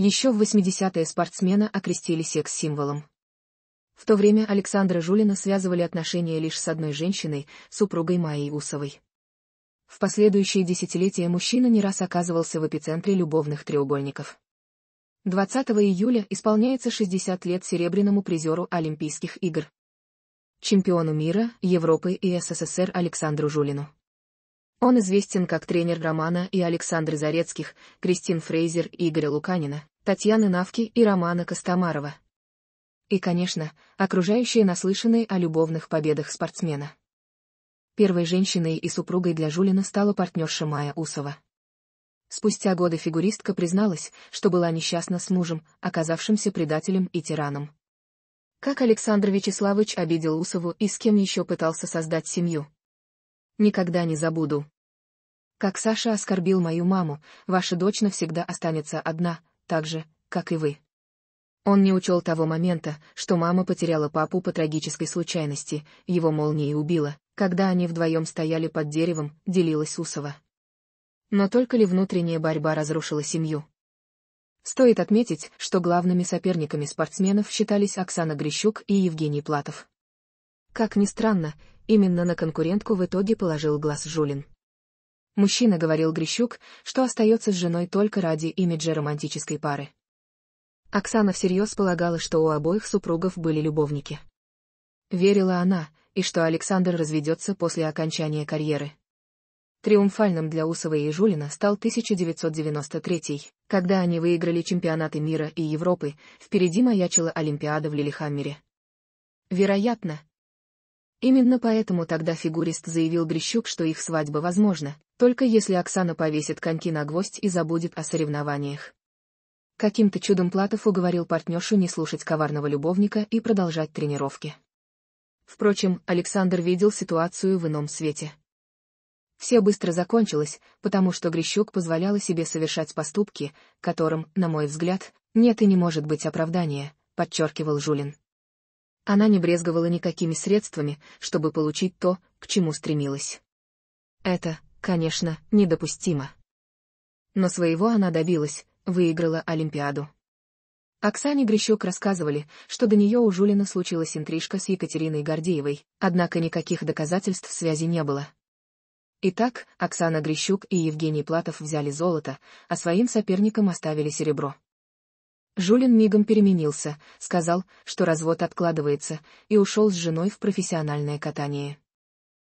Еще в 80-е спортсмена окрестили секс-символом. В то время Александра Жулина связывали отношения лишь с одной женщиной, супругой Майей Усовой. В последующие десятилетия мужчина не раз оказывался в эпицентре любовных треугольников. 20 июля исполняется 60 лет серебряному призеру Олимпийских игр. Чемпиону мира, Европы и СССР Александру Жулину. Он известен как тренер Романа и Александры Зарецких, Кристин Фрейзер, Игоря Луканина, Татьяны Навки и Романа Костомарова. И, конечно, окружающие наслышанные о любовных победах спортсмена. Первой женщиной и супругой для Жулина стала партнерша Майя Усова. Спустя годы фигуристка призналась, что была несчастна с мужем, оказавшимся предателем и тираном. Как Александр Вячеславович обидел Усову и с кем еще пытался создать семью. Никогда не забуду. Как Саша оскорбил мою маму, ваша дочь навсегда останется одна, так же, как и вы. Он не учел того момента, что мама потеряла папу по трагической случайности, его молнией убила, когда они вдвоем стояли под деревом, делилась Усова. Но только ли внутренняя борьба разрушила семью? Стоит отметить, что главными соперниками спортсменов считались Оксана Грищук и Евгений Платов. Как ни странно, именно на конкурентку в итоге положил глаз Жулин. Мужчина говорил Грищук, что остается с женой только ради имиджа романтической пары. Оксана всерьез полагала, что у обоих супругов были любовники. Верила она, и что Александр разведется после окончания карьеры. Триумфальным для Усова и Жулина стал 1993, когда они выиграли чемпионаты мира и Европы, впереди маячила Олимпиада в Лилихаммере. Вероятно. Именно поэтому тогда фигурист заявил Грищук, что их свадьба возможна, только если Оксана повесит коньки на гвоздь и забудет о соревнованиях. Каким-то чудом Платов уговорил партнершу не слушать коварного любовника и продолжать тренировки. Впрочем, Александр видел ситуацию в ином свете. Все быстро закончилось, потому что Грищук позволяла себе совершать поступки, которым, на мой взгляд, нет и не может быть оправдания, подчеркивал Жулин. Она не брезговала никакими средствами, чтобы получить то, к чему стремилась. Это, конечно, недопустимо. Но своего она добилась, выиграла Олимпиаду. Оксане Грищук рассказывали, что до нее у Жулина случилась интрижка с Екатериной Гордеевой, однако никаких доказательств связи не было. Итак, Оксана Грищук и Евгений Платов взяли золото, а своим соперникам оставили серебро. Жулин мигом переменился, сказал, что развод откладывается, и ушел с женой в профессиональное катание.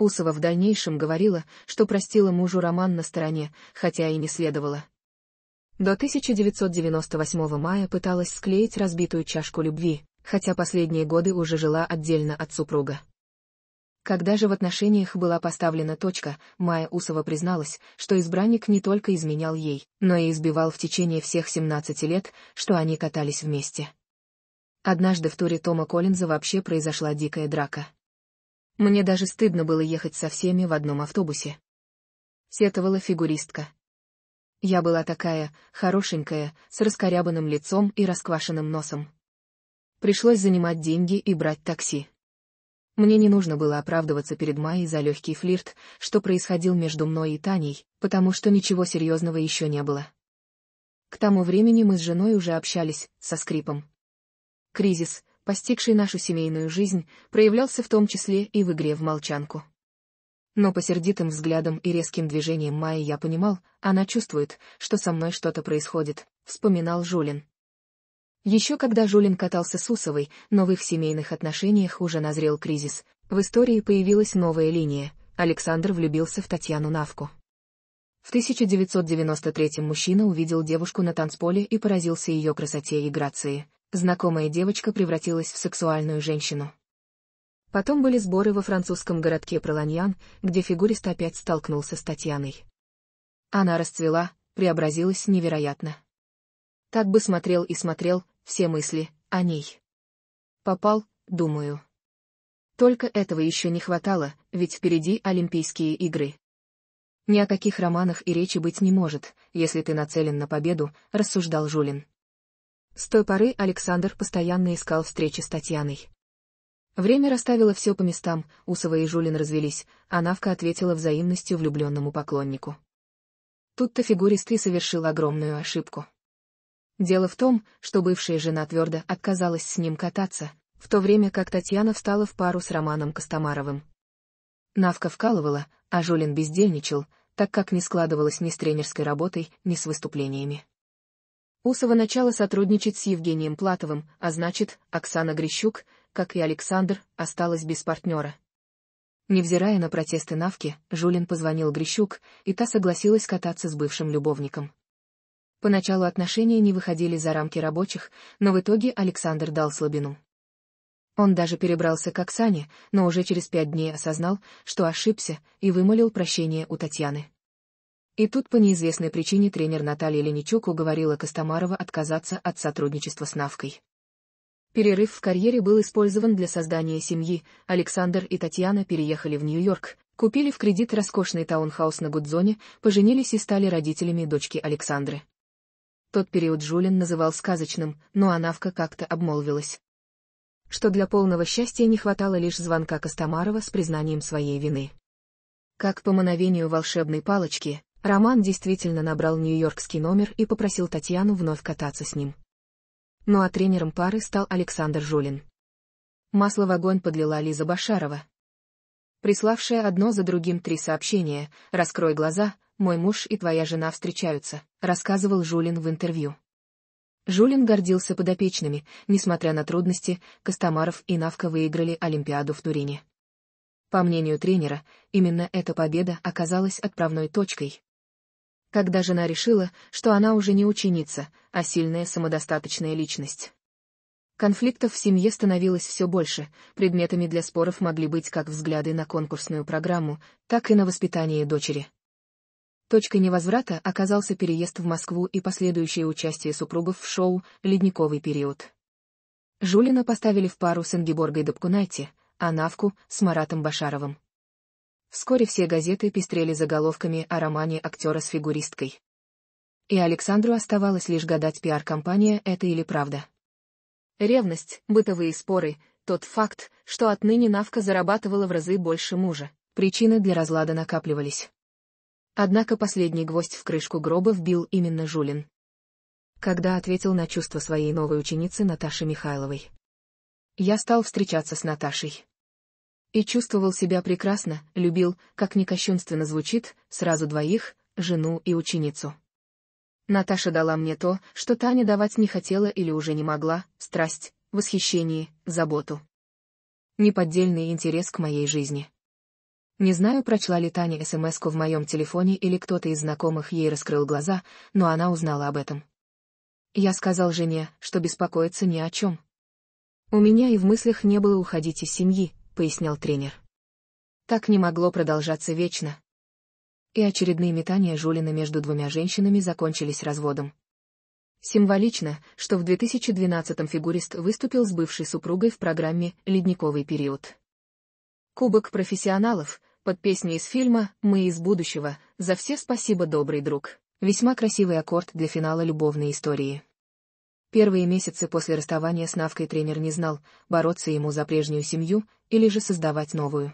Усова в дальнейшем говорила, что простила мужу роман на стороне, хотя и не следовало. До 1998 мая пыталась склеить разбитую чашку любви, хотя последние годы уже жила отдельно от супруга. Когда же в отношениях была поставлена точка, Майя Усова призналась, что избранник не только изменял ей, но и избивал в течение всех 17 лет, что они катались вместе. Однажды в туре Тома Коллинза вообще произошла дикая драка. Мне даже стыдно было ехать со всеми в одном автобусе. Сетовала фигуристка. Я была такая, хорошенькая, с раскорябанным лицом и расквашенным носом. Пришлось занимать деньги и брать такси. Мне не нужно было оправдываться перед Майей за легкий флирт, что происходил между мной и Таней, потому что ничего серьезного еще не было. К тому времени мы с женой уже общались, со скрипом. Кризис, постигший нашу семейную жизнь, проявлялся в том числе и в игре в молчанку. Но по сердитым взглядам и резким движениям Майи я понимал, она чувствует, что со мной что-то происходит, вспоминал Жулин. Еще когда Жулин катался с Усовой, но в их семейных отношениях уже назрел кризис, в истории появилась новая линия, Александр влюбился в Татьяну Навку. В 1993 мужчина увидел девушку на танцполе и поразился ее красоте и грации. Знакомая девочка превратилась в сексуальную женщину. Потом были сборы во французском городке Проланьян, где фигурист опять столкнулся с Татьяной. Она расцвела, преобразилась невероятно. Так бы смотрел и смотрел, все мысли, о ней. Попал, думаю. Только этого еще не хватало, ведь впереди Олимпийские игры. Ни о каких романах и речи быть не может, если ты нацелен на победу, рассуждал Жулин. С той поры Александр постоянно искал встречи с Татьяной. Время расставило все по местам, Усова и Жулин развелись, а Навка ответила взаимностью влюбленному поклоннику. Тут-то фигурист и совершил огромную ошибку. Дело в том, что бывшая жена твердо отказалась с ним кататься, в то время как Татьяна встала в пару с Романом Костомаровым. Навка вкалывала, а Жулин бездельничал, так как не складывалось ни с тренерской работой, ни с выступлениями. Усова начала сотрудничать с Евгением Платовым, а значит, Оксана Грищук, как и Александр, осталась без партнера. Невзирая на протесты Навки, Жулин позвонил Грищук, и та согласилась кататься с бывшим любовником. Поначалу отношения не выходили за рамки рабочих, но в итоге Александр дал слабину. Он даже перебрался к Оксане, но уже через пять дней осознал, что ошибся, и вымолил прощение у Татьяны. И тут по неизвестной причине тренер Наталья Леничук уговорила Костомарова отказаться от сотрудничества с Навкой. Перерыв в карьере был использован для создания семьи, Александр и Татьяна переехали в Нью-Йорк, купили в кредит роскошный таунхаус на Гудзоне, поженились и стали родителями дочки Александры. Тот период Жулин называл сказочным, но Анавка как-то обмолвилась. Что для полного счастья не хватало лишь звонка Костомарова с признанием своей вины. Как по мановению волшебной палочки, Роман действительно набрал нью-йоркский номер и попросил Татьяну вновь кататься с ним ну а тренером пары стал Александр Жулин. Масло в огонь подлила Лиза Башарова. Приславшая одно за другим три сообщения «Раскрой глаза, мой муж и твоя жена встречаются», рассказывал Жулин в интервью. Жулин гордился подопечными, несмотря на трудности, Костомаров и Навка выиграли Олимпиаду в Турине. По мнению тренера, именно эта победа оказалась отправной точкой, когда жена решила, что она уже не ученица, а сильная самодостаточная личность. Конфликтов в семье становилось все больше, предметами для споров могли быть как взгляды на конкурсную программу, так и на воспитание дочери. Точкой невозврата оказался переезд в Москву и последующее участие супругов в шоу «Ледниковый период». Жулина поставили в пару с Ингеборгой Добкунайте, а Навку — с Маратом Башаровым. Вскоре все газеты пестрели заголовками о романе актера с фигуристкой. И Александру оставалось лишь гадать, пиар-компания это или правда. Ревность, бытовые споры, тот факт, что отныне Навка зарабатывала в разы больше мужа, причины для разлада накапливались. Однако последний гвоздь в крышку гроба вбил именно Жулин. Когда ответил на чувства своей новой ученицы Наташи Михайловой. Я стал встречаться с Наташей. И чувствовал себя прекрасно, любил, как ни кощунственно звучит, сразу двоих, жену и ученицу. Наташа дала мне то, что Таня давать не хотела или уже не могла, страсть, восхищение, заботу. Неподдельный интерес к моей жизни. Не знаю, прочла ли Таня СМС-ку в моем телефоне или кто-то из знакомых ей раскрыл глаза, но она узнала об этом. Я сказал жене, что беспокоиться ни о чем. У меня и в мыслях не было уходить из семьи, пояснял тренер. Так не могло продолжаться вечно. И очередные метания Жулина между двумя женщинами закончились разводом. Символично, что в 2012-м фигурист выступил с бывшей супругой в программе «Ледниковый период». Кубок профессионалов, под песню из фильма «Мы из будущего», «За все спасибо, добрый друг». Весьма красивый аккорд для финала любовной истории. Первые месяцы после расставания с Навкой тренер не знал, бороться ему за прежнюю семью или же создавать новую.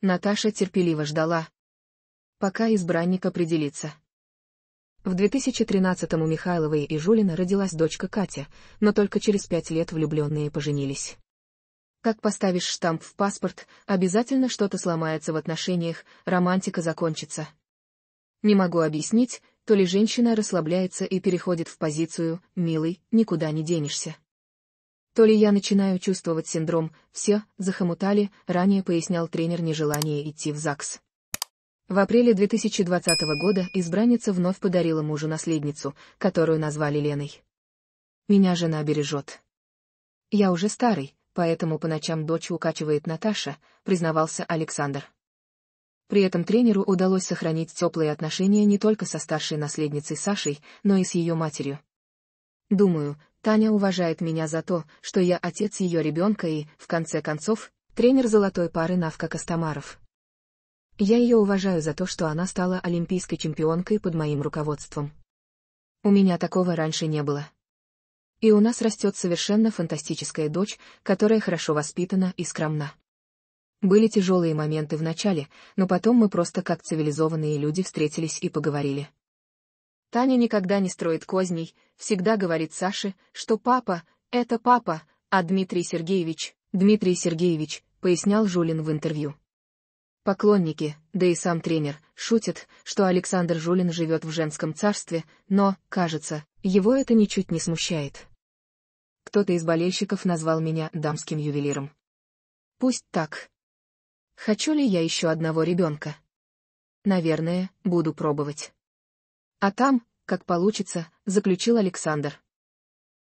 Наташа терпеливо ждала, пока избранник определится. В 2013-м у Михайловой и Жулина родилась дочка Катя, но только через пять лет влюбленные поженились. Как поставишь штамп в паспорт, обязательно что-то сломается в отношениях, романтика закончится. Не могу объяснить, то ли женщина расслабляется и переходит в позицию «милый, никуда не денешься». То ли я начинаю чувствовать синдром «все, захомутали», ранее пояснял тренер нежелание идти в ЗАГС. В апреле 2020 года избранница вновь подарила мужу наследницу, которую назвали Леной. «Меня жена бережет. Я уже старый, поэтому по ночам дочь укачивает Наташа», признавался Александр. При этом тренеру удалось сохранить теплые отношения не только со старшей наследницей Сашей, но и с ее матерью. Думаю, Таня уважает меня за то, что я отец ее ребенка и, в конце концов, тренер золотой пары Навка Костомаров. Я ее уважаю за то, что она стала олимпийской чемпионкой под моим руководством. У меня такого раньше не было. И у нас растет совершенно фантастическая дочь, которая хорошо воспитана и скромна. Были тяжелые моменты в начале, но потом мы просто как цивилизованные люди встретились и поговорили. Таня никогда не строит козней, всегда говорит Саше, что папа — это папа, а Дмитрий Сергеевич, Дмитрий Сергеевич, пояснял Жулин в интервью. Поклонники, да и сам тренер, шутят, что Александр Жулин живет в женском царстве, но, кажется, его это ничуть не смущает. Кто-то из болельщиков назвал меня дамским ювелиром. Пусть так. Хочу ли я еще одного ребенка? Наверное, буду пробовать. А там, как получится, заключил Александр.